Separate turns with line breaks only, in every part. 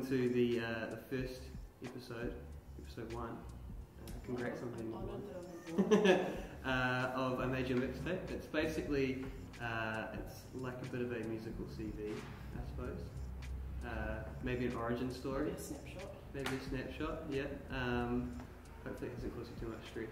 welcome to the uh, the first episode, episode one. Uh, congrats on being one.
honoured that I'm on board.
uh, of a major mixtape. It's basically uh, it's like a bit of a musical CV, I suppose. Uh, maybe an origin story,
Be a snapshot.
maybe a snapshot. Yeah. Um, hopefully, it hasn't caused you too much stress.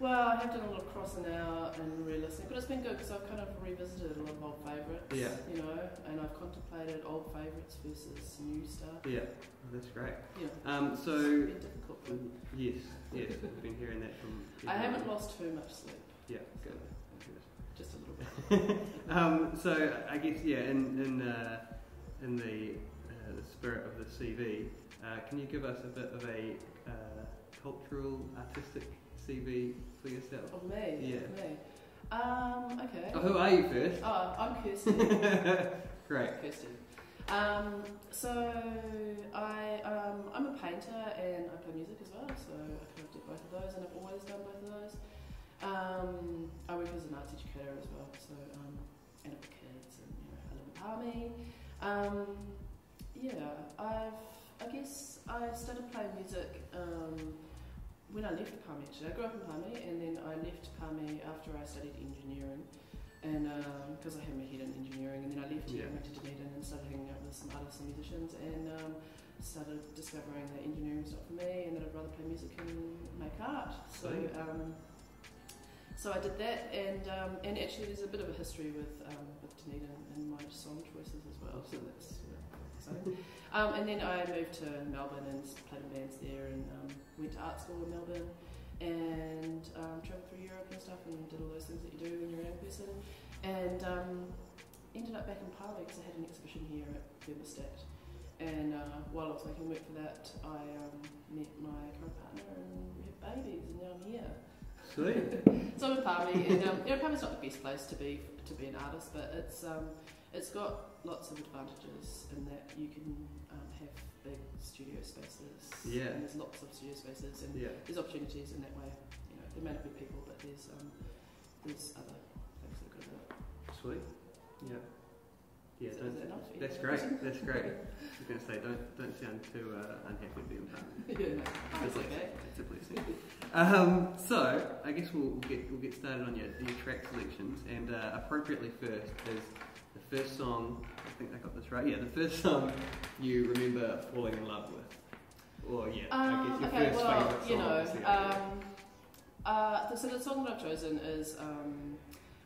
Well, I have done a lot of crossing out and re-listening, but it's been good because I've kind of revisited a lot of old favourites.
Yeah.
You know, and I've contemplated old favourites versus new stuff.
Yeah, oh, that's great.
Yeah.
Um,
It's
so
been difficult. but
yes, yes, we've been hearing that from.
I haven't lost too much sleep.
Yeah, good. good.
Just a little bit.
Um, so I guess yeah, in in uh, in the uh, the spirit of the CV, uh, can you give us a bit of a uh, cultural, artistic CV for yourself?
Of me.
Yeah.
Of me. Um, okay.
Oh, who are you first?
Oh, I'm Kirsty.
Great.
Kirsty. Um, so I um, I'm a painter and I play music as well. So I kind of do both of those, and I've always done both of those. Um, I work as an arts educator as well. So um, and got kids, and you know I live in Palmy. Um, yeah, I've I guess I started playing music. Um, when I left Palmy, actually, I grew up in Palmy, and then I left Palmy after I studied engineering, and because I had my head in engineering, and then I left here and went to Dunedin and started hanging out with some artists and musicians, and um, started discovering that engineering engineering's not for me, and that I'd rather play music and make art. So, um, so I did that, and um, and actually, there's a bit of a history with um, with Dunedin and my song choices as well. So that's exciting. Um, and then I moved to Melbourne and played in bands there and um, went to art school in Melbourne and um, travelled through Europe and stuff and did all those things that you do when you're a young person. And um, ended up back in Palmy because I had an exhibition here at Thermostat. And uh, while I was making work for that, I um, met my current partner and we had babies and now I'm here.
Sweet.
So I'm in Palmy, and um, you know, Palmy's not the best place to be to be an artist, but it's um, it's got lots of advantages in that you can um, have big studio spaces.
Yeah.
And there's lots of studio spaces, and
Yeah.
there's opportunities in that way. You know, there may not be people, but there's um, there's other things that go with it.
Sweet. Yeah. Yeah.
Is- is
Don't,
that enough for you?
that's great. That's great. I was going to say, don't don't sound too uh, unhappy to be in Palmy.
yeah, no,
It's
okay.
It's a blessing. Um, so I guess we'll get we'll get started on your, your track selections, and uh, appropriately first is the first song. I think I got this right. Yeah, the first song you remember falling in love with, or yeah, I
Um,
guess your
okay,
first
well,
favourite song.
you know,
is the other.
um, uh, so the song that I've chosen is um,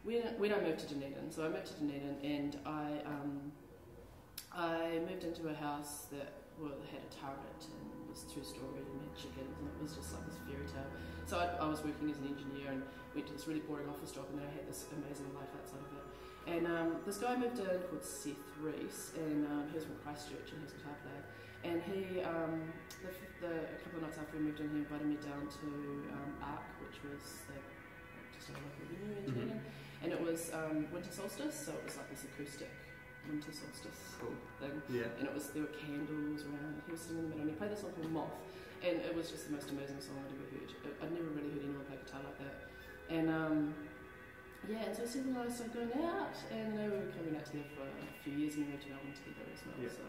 when when I moved to Dunedin. So I moved to Dunedin, and I um, I moved into a house that well, had a turret and was two story and had chickens, and it was just like this fairy tale. So I, I was working as an engineer and went to this really boring office job, and then I had this amazing life outside of it. And um, this guy moved in called Seth Rees, and um, he was from Christchurch, and he was a guitar player. And he, um, the, the, a couple of nights after he moved in, he invited me down to um, ARC, which was the, just a local venue in. Dunedin. And it was um, winter solstice, so it was like this acoustic winter solstice
Cool.
thing.
Yeah.
And it was there were candles around. He was sitting in the middle, and he played this song called Moth, and it was just the most amazing song I'd ever heard. I- I'd never really heard anyone play guitar like that. And um, yeah, and so Steve and I started going out, and then we were coming out together for a few years, and we moved to Melbourne together as well.
Yeah.
So,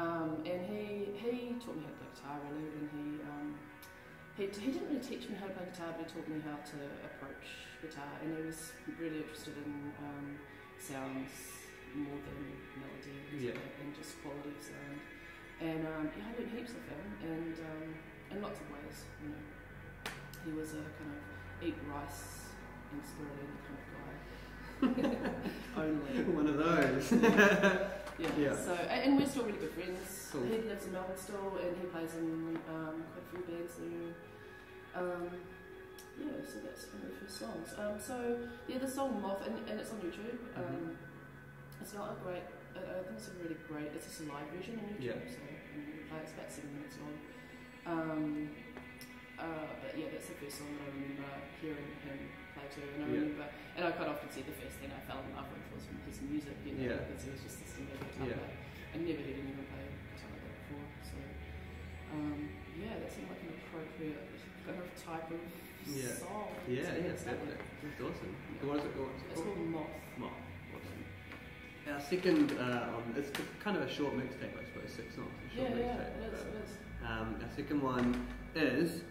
um, and he he taught me how to play guitar really, and he um, he, he didn't really teach me how to play guitar, but he taught me how to approach guitar, and he was really interested in um, sounds more than melody and,
Yeah.
and just quality of sound. And um, yeah, I learned heaps of him, and um, in lots of ways, you know. He was a kind of eat rice kind of guy. Only.
One of those.
Yeah.
Yeah.
So, and we're still really good friends.
Cool.
He lives in Melbourne still, and he plays in um, quite a few bands there. Um, yeah, so that's one of the first songs. Um, so yeah, the song Moth, and, and it's on YouTube. Um, It's not a great. I I think it's a really great. It's just a live version on YouTube,
Yeah.
so you can play. It's about seven minutes long. Um, uh, but yeah, that's the first song that I remember hearing him play to, and I
Yeah.
remember, and I quite often said the first thing I fell in love with was his music, you know,
Yeah.
because he was just this guitar
Yeah.
player. I never heard anyone play guitar like that before, so um, yeah, that seemed like an appropriate kind of type of
Yeah.
song.
Yeah,
to
yeah,
get
that's, awesome. What is it? It
It's
called?
called Moth.
Moth. Awesome. Our second, uh, on, it's kind of a short mixtape, I suppose, six songs. A
Yeah,
short
yeah,
mixtape,
it is, it is.
Um, our second one is a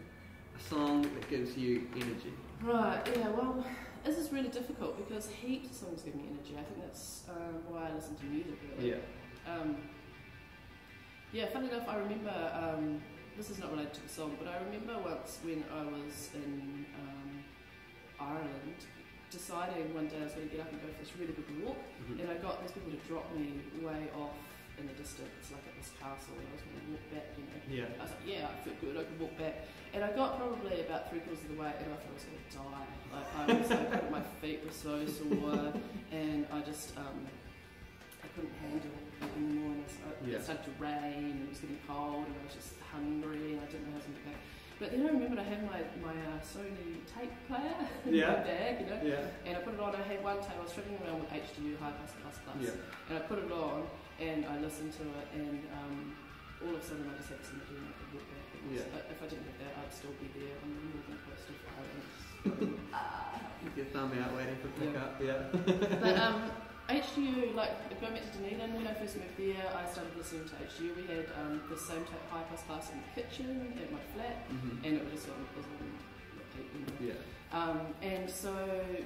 song that gives you energy.
Right, yeah, well, this is really difficult because heaps of songs give me energy. I think that's um, why I listen to music, really. Um, yeah, funny enough, I remember, um, this is not related to the song, but I remember once when I was in um, Ireland deciding one day I was going to get up and go for this really good walk,
Mhm.
and I got these people to drop me way off in the distance, like at this castle, and I was going to walk back, you know.
Yeah.
I was like, yeah, I feel good, I can walk back. And I got probably about three quarters of the way and I thought I was going to die. Like, I was like, my feet were so sore and I just, um, I couldn't handle it anymore. And it, was-
Yeah.
it started to rain and it was getting cold and I was just hungry and I didn't know how to get back. But then I remembered I had my, my uh, Sony tape player in
Yeah.
my bag, you know,
Yeah.
and I put it on. I had one tape, I was travelling around with HDU High Pass Plus Plus
Yeah.
and I put it on and I listened to it and um, all of a sudden I just had something and I could walk back. Was,
Yeah.
uh, if I didn't have that, I'd still be there on the northern coast of Ireland.
your thumb out waiting for pick
Yeah.
up. Yeah.
But um, HDU, like going back to Dunedin, when I first moved there, I started listening to HDU. We had um, the same type high pass class in the kitchen at my flat,
Mhm.
and it was just on, it was on repeat, you know.
Yeah.
Um, and so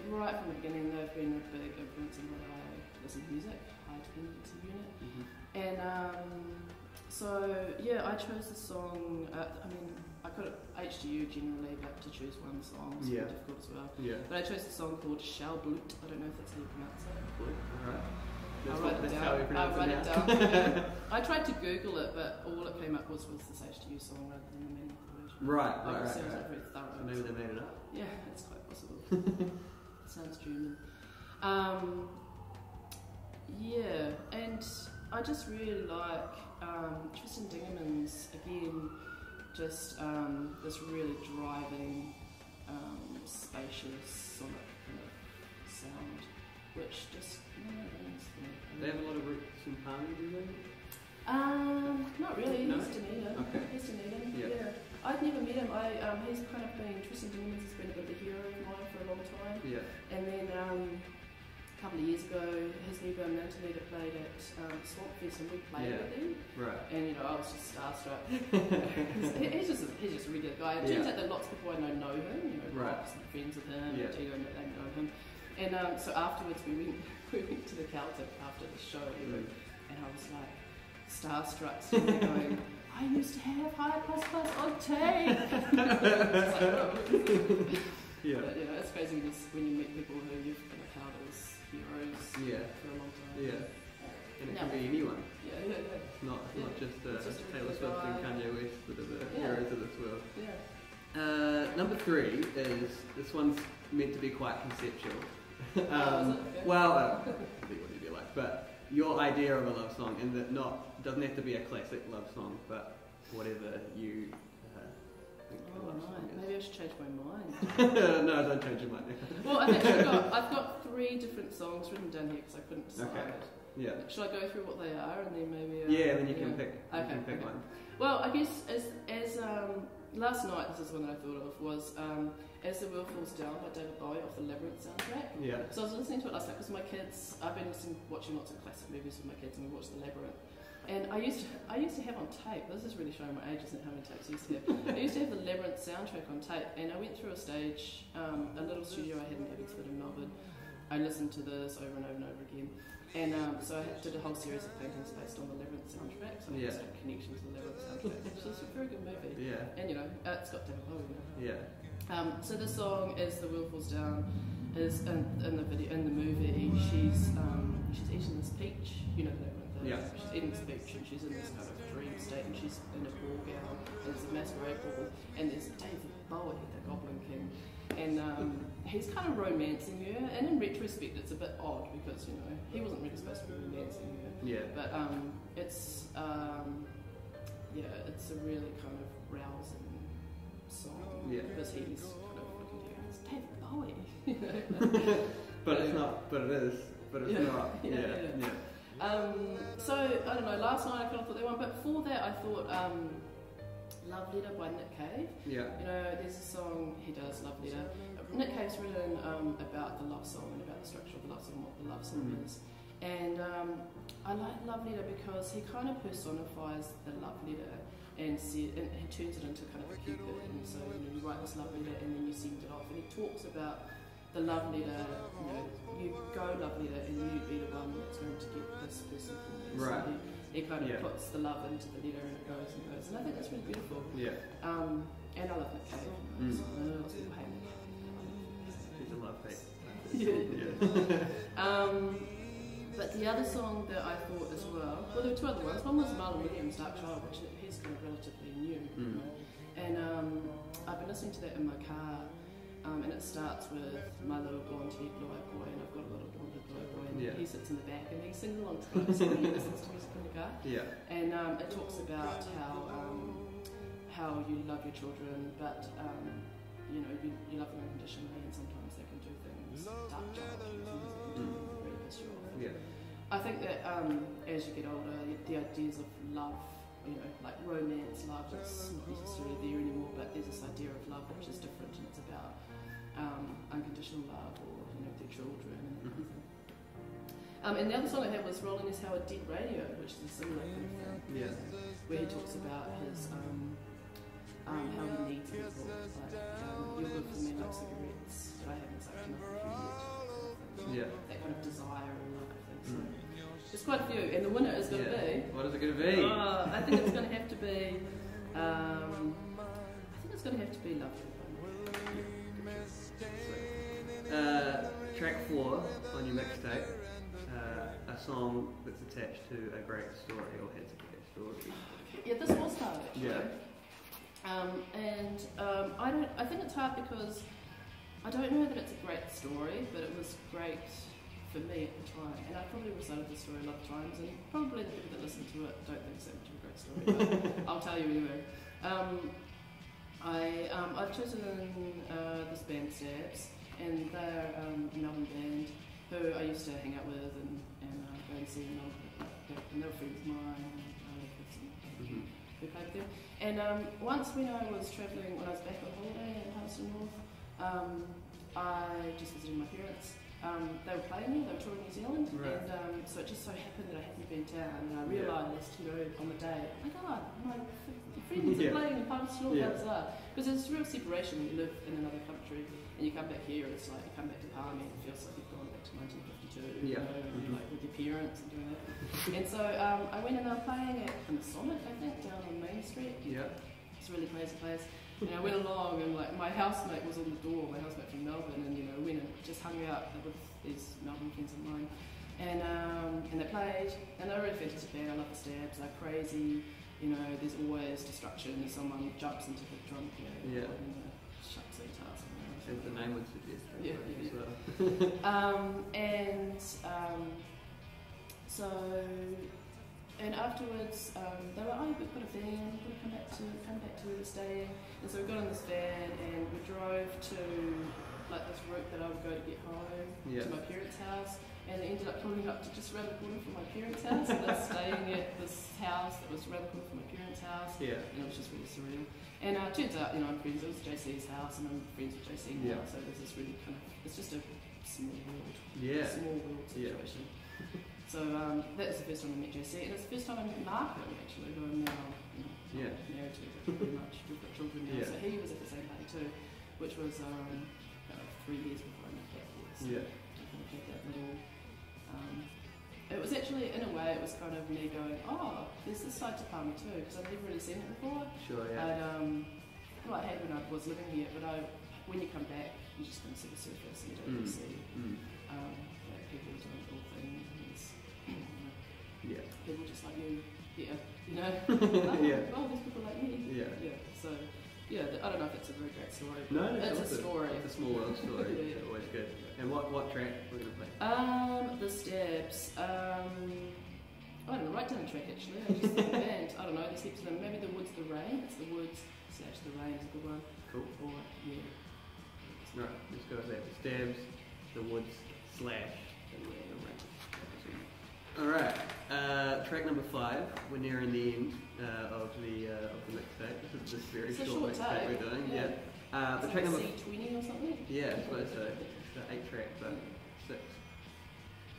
right from the beginning, they've been a big influence in what I listen to music, high dependency unit.
Mhm.
And um, so yeah, I chose the song. Uh, I mean, I could have HDU generally, but to choose one song was
Yeah.
really difficult as well.
Yeah.
But I chose the song called Schallblute. I don't know if that's how you pronounce it.
Alright.
I'll write
what,
it down.
how we pronounce
I'll write
it
it down. I tried to Google it, but all it came up was was this HDU song rather than the meaningful version.
right,
Like,
right,
it
right.
sounds
right.
very thorough.
So maybe they made it up.
Yeah, it's quite possible. Sounds German. Um, yeah, and I just really like um, Tristan Dingemans again, just um, this really driving, um, spacious sonic kind of sound, which just you know, rings for me.
They have a lot of roots in Palmy, do they?
Um, not really.
No?
He's Dunedin.
Okay.
He's Dunedin.
Yeah.
Yeah. I've never met him. I um, he's kind of been Tristan Dingemans has been a bit of a hero of mine for a long time.
Yeah.
And then um, a couple of years ago, his new band that played at um, Swamp Fest, and we played
Yeah.
with him.
Right.
And you know, I was just starstruck. he's, just a, he's just a regular guy. It turns out that lots of people I know know him. You know,
Right.
And friends with him.
Yeah.
And Tito, they know him. And um, so afterwards, we went we went to the Celtic after the show,
Mm.
and I was like starstruck, going. I used to have high plus plus on tape. It's like, oh.
Yeah.
But, you know, it's crazy when you, when you meet people who you've kind of held as heroes
Yeah.
for a long time.
Yeah. And it can be anyone.
Yeah, yeah, yeah.
It's not, it's not just, uh,
It's just a
Taylor Swift and. Kanye West that are the
Yeah.
heroes of this world.
yeah.
Uh, number three is this one's meant to be quite conceptual.
Oh,
um,
it? Okay.
well, uh, be what you like, but your idea of a love song, and that not doesn't have to be a classic love song, but whatever you song
right. Maybe I should change my mind.
no, don't change your mind.
well, I've actually got, I've got three different songs written down here because I couldn't decide.
Okay. Yeah.
Should I go through what they are and then maybe? Uh,
Yeah, then you can
yeah.
pick. You
Okay,
can pick
okay.
one.
Well, I guess as as um, last night, this is one that I thought of was um, "As the World Falls Down" by David Bowie off the Labyrinth soundtrack.
Yeah.
So I was listening to it last night because my kids. I've been listening, watching lots of classic movies with my kids, and we watched The Labyrinth. And I used to, I used to have on tape. This is really showing my age, isn't it? How many tapes I used to have? I used to have the Labyrinth soundtrack on tape, and I went through a stage, um, a little studio I had in Abbotsford in Melbourne. I listened to this over and over and over again, and um, so I did a whole series of paintings based on the Labyrinth soundtrack. So I
Yeah.
had a connection to the Labyrinth soundtrack, which is a very good movie.
Yeah.
And you know, uh, it's got David Bowie. You know.
Yeah.
Um, so the song is "The World Falls Down." Is in, in the video in the movie. She's um, she's eating this peach. You know the labyrinth.
Yeah.
She's eating this and she's in this kind of dream state and she's in a ball gown and there's a masquerade ball and there's David Bowie, the Goblin King, and um, he's kind of romancing her. And in retrospect, it's a bit odd because you know he wasn't really supposed to be romancing her.
Yeah.
But um, it's um, yeah, it's a really kind of rousing song
Yeah.
because he's kind of looking her. It's David Bowie. you know?
But it's not. But it is. But it's
Yeah.
not.
Yeah,
Yeah.
yeah. Um, so I don't know. Last night I kind of thought they won, but before that I thought um, Love Letter by Nick Cave.
Yeah.
You know, there's a song he does, Love Letter. Nick Cave's written um, about the love song and about the structure of the love song, what the love song
Mhm.
is. And um, I like Love Letter because he kind of personifies the love letter and, see, and he turns it into kind of a cupid. And so you, know, you write this love letter and then you send it off. And he talks about the love letter, you know, you go love letter and you be the one that's going to get this person for me.
Right.
So he, he kind of
Yeah.
puts the love into the letter and it goes and goes. And I think that's really beautiful.
Yeah.
Um, and I love Nick Cave.
Mm.
So I lots of people hate Nick
It's a love hate.
Yeah. Um, but the other song that I thought as well, well, there were two other ones. One was Marlon Williams' Dark Child, which he's kind of relatively new.
Mm.
And um, I've been listening to that in my car, um, and it starts with my little blonde-haired blue-eyed boy, and I've got a little blonde-haired blue-eyed boy, and
Yeah.
he sits in the back, and he sings along to it, so he listens to music in the car.
Yeah.
And um, it talks about how um, how you love your children, but um, you know you, you love them unconditionally, and sometimes they can do things dark child things that really piss you off.
Yeah.
I think that um, as you get older, the ideas of love, you know, like romance, love, is not necessarily there anymore. But there's this idea of love which is different, and it's about um, unconditional love, or you know, their children. And,
Mhm.
um, and the other song I had was "Rolling Is How a Dead Radio," which is a similar kind of thing
Yeah.
where he talks about his um, um, how he needs people. Like, um, you're good for me like cigarettes, but I haven't sucked enough of you yet.
Yeah.
That kind of desire and love thing. So
Mm.
there's quite a few, and the winner is going to
Yeah.
be.
What is it going to be?
Oh, I think it's going to have to be. Um, I think it's going to have to be Love
track four on your mixtape, uh, a song that's attached to a great story or has a great story.
Yeah, this was hard actually.
Yeah.
Um, and um, I don't. I think it's hard because I don't know that it's a great story, but it was great for me at the time. And I probably recited the story a lot of times, and probably the people that listen to it don't think it's that much of a great story. But I'll tell you anyway. Um, I um, I've chosen uh, this band Stabs, and they're um, a Melbourne band who I used to hang out with and, and uh, go and see. And, and they were friends of mine. And I lived with some who played with them. And um, once when I was travelling, when I was back on holiday in Palmerston North, um, I just visited my parents. Um, they were playing there, they were touring New Zealand,
Right.
and um, so it just so happened that I hadn't been down, and I
Yeah.
realised, you know, on the day, oh my god, my friends
Yeah.
are playing in Palm Store,
Yeah.
how bizarre. Because there's a real separation when you live in another country, and you come back here, it's like you come back to and it feels like you've gone back to 1952, you
Yeah.
know, and
Mhm.
like with your parents and doing that. and so um, I went and they were playing at the Summit, I think, down on Main Street.
Yeah.
It's a really crazy place. And I went along and like my housemate was on the door, my housemate from Melbourne, and you know went and just hung out with these Melbourne friends of mine, and um, and they played, and they're a really fantastic band. I love the Stabs. They're crazy. You know, there's always destruction. Someone jumps into the drum kit
Yeah.
and uh, shuts their guitar somewhere. or
As the name would suggest.
Yeah, yeah,
as well.
Um, and um, so, and afterwards, um, they were, oh, we've got a van, we're going to come back to come back to where we're staying. And so we got in this van and we drove to like this route that I would go to get home
Yeah.
to my parents' house. And it ended up pulling up to just around the corner from my parents' house. and they're staying at this house that was around the corner from my parents' house.
Yeah.
And it was just really surreal. And uh, it turns out, you know, I'm friends, it was JC's house and I'm friends with JC now.
Yeah.
So there's this really kind of, it's just a small world
Yeah.
small world
Yeah.
situation. so um, that was the first time I met JC and it's the first time I met Markham actually, who I'm now you know,
Yeah.
married to pretty much. We've got children now,
Yeah.
so he was at the same party too, which was um, about three years before I met Becky. So
Yeah.
I kind of had that little. Um, it was actually, in a way, it was kind of me going, oh, there's this side to Palmy too, because I've never really seen it before.
Sure. Yeah.
I'd, um, well, I had when I was living here, but I, when you come back, you just of see the surface and you don't
Mm.
see
Mm.
um, like people doing cool things.
Yeah.
people just like you, yeah, you know.
Yeah.
Oh, there's people like me.
Yeah.
Yeah. So, yeah, th- I don't know if it's a very great story. but
No,
it's a
awesome.
story.
It's a small world story.
Yeah.
It's always good. And what what track we're gonna play?
Um, the steps. Um, I don't know. Right down the track actually. I just think band. I don't know. There's heaps of. Maybe the woods, the rain. It's the woods slash the rain is a good one.
Cool.
Or yeah.
Right. Let's go with that. The stabs, the woods slash the rain. All right. Uh, track number five. We're nearing the end uh, of the uh, of the mixtape. This is this very
It's
short,
short
mixtape we're doing.
yeah.
Yeah. Uh, the track number.
C20 or something?
Yeah, I suppose so. It's eight tracks, but six.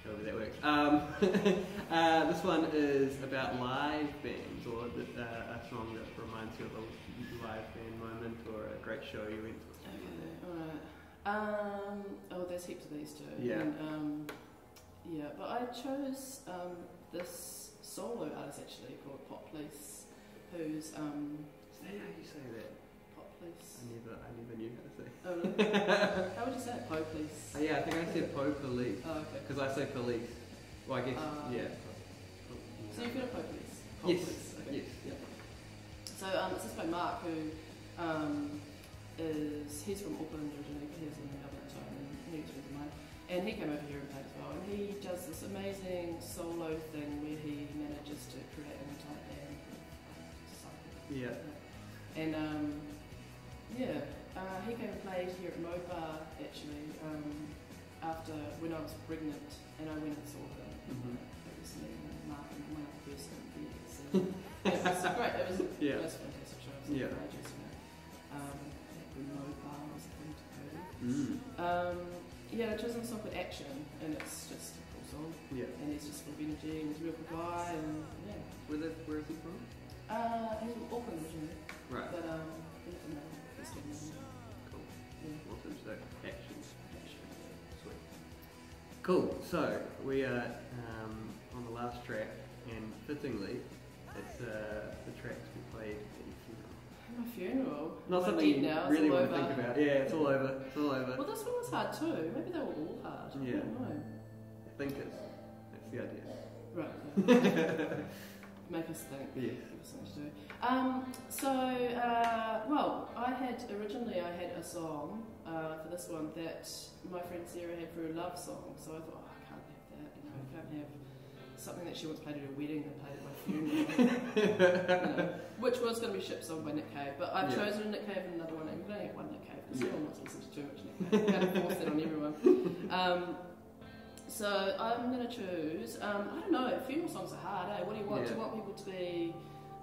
However that works. Um, uh, this one is about live bands, or the, uh, a song that reminds you of a live band moment or a great show you went to.
Okay, alright. Um, oh, there's heaps of these too.
Yeah.
And, um, yeah, but I chose um, this solo artist actually called Pop Police, who's um,
Is that how you say that?
Pop
I never, I never knew how to say.
Oh, really? how would you say it? Pop Police.
Oh, yeah, I think I said po police
Oh, okay.
because I say police. Well, I guess
Uh,
yeah.
So you've got a Pop Police? Pop
Yes,
Police. Okay.
yes.
Yeah. So um, it's this by Mark, who um, is he's from Auckland originally, but he was in Melbourne at the time, and he was with mine. And he came over here and played as well. And he does this amazing solo thing where he manages to create an entire band.
Yeah.
And um, yeah, uh, he came and played here at Mopa actually um, after when I was pregnant, and I went and saw him.
Mhm.
It was me and Mark and one other person. So it was great. It was
Yeah.
it was fantastic show. It was
Yeah.
outrageous, you know. Um, Mopa was a thing to go to.
Mm.
Um, yeah, I chose a song called Action, and it's just a cool song.
Yeah.
And he's just full of energy, and he's a real good guy, and yeah.
Where, the, where is he from?
Uh, he's from Auckland originally,
Right.
but um, he lives in Melbourne. He's still in Melbourne.
Cool.
Yeah.
Awesome. So actions.
Action.
Sweet. Cool. So we are um, on the last track, and fittingly, it's uh, the tracks we played at your funeral.
My funeral.
Not
I'm
something you
now,
really
all
want to think about. Yeah, it's all over. It's all over.
Well, this one was hard too. Maybe they were all hard.
Yeah.
I don't know.
Thinkers. That's the idea.
Right. Okay. Make us think.
Yeah.
Give us something to do. Um, so, uh, well, I had originally I had a song uh, for this one that my friend Sarah had for a love song. So I thought, oh, I can't have that. You know, I can't have something that she wants played at her wedding and played at my funeral. you know, which was going to be Ship Song by Nick Cave, but I've
Yeah.
chosen Nick Cave and another one. And we only have one Nick Cave because everyone wants to listen to too much Nick Cave. Kind of force that on everyone. Um, so I'm going to choose. Um, I don't know. Funeral songs are hard. Eh? What do you want? Do you want people to be,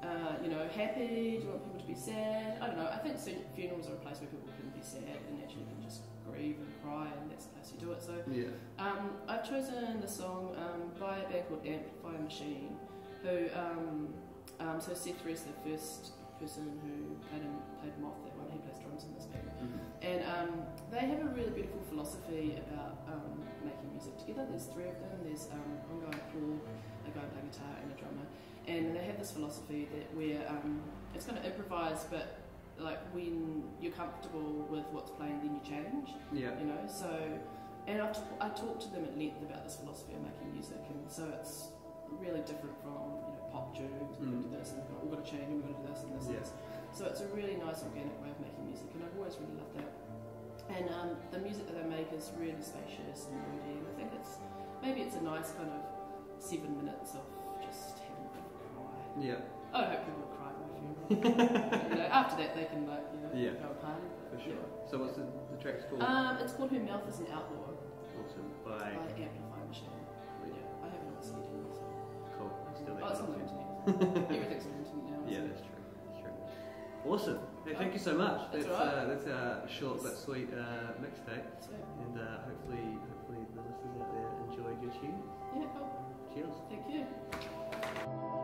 uh, you know, happy? Do you want people to be sad? I don't know. I think funerals are a place where people can be sad and actually can just grieve and cry, and that's the place you do it. So
Yeah.
um, I've chosen the song um, by a band called Amplifier Machine, who um, um, so Seth is the first person who played him, played Moth, that one, he plays drums in this band.
Mhm.
And um, they have a really beautiful philosophy about um, making music together. There's three of them. There's um, one guy Paul, a guy playing guitar, and a drummer. And they have this philosophy that where um, it's going to improvise, but like when you're comfortable with what's playing, then you change.
Yeah.
You know. So, and I've t- I talked to them at length about this philosophy of making music, and so it's really different from you know pop tunes. We're
Mm.
gonna do this, and we've got, we've got to change, and we're going to do this and this. and this. So it's a really nice organic way of making music, and I've always really loved that. And um, the music that they make is really spacious and moody, and I think it's maybe it's a nice kind of seven minutes of
yeah.
I hope people will cry at my funeral. know, after that, they can like you know
yeah.
go party.
For sure. Yeah. So what's the, the track's called?
Um, it's called Her Mouth Is an Outlaw.
Awesome.
By,
by
Amplifier Machine. Yeah. I have it on CD. So.
Cool. I Still
oh, it's on the internet. Everything's on the internet now.
Yeah, that's true. That's true. Awesome. Hey, thank you so much.
That's,
that's,
right.
uh, that's our short but sweet uh, mixtape. And uh, hopefully, hopefully the listeners out there enjoyed your tune. Yeah. Cool. Cheers. Thank you.